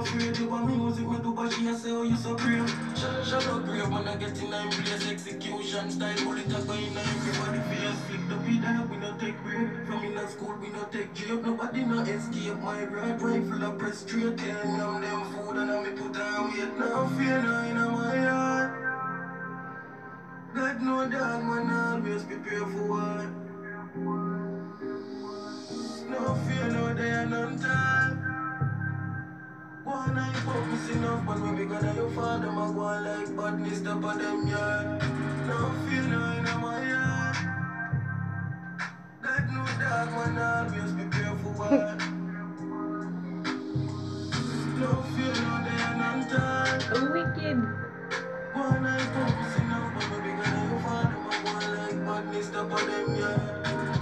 afraid. You want me music, me do but she say, oh, you so brave. Shut, shut up, brave, man, I get in nine place. Execution style, bullet a go in everybody face. Flick the beat up, we no take break. From in a school, we no take jail. Nobody no escape. My right rifle, I press straight. Ten yum them food, and I me put on weight. No fear, no in my heart. God no dog, man, always prepare for war. One night focus enough, but when we gonna your father, my go like badness, top of them yard. No fear, in my yard. God no dog, man, always prepare for war. No fear, no day, and none time. Oh, wicked. One night focus enough, but when we gonna your father, my go like badness, top of them yard.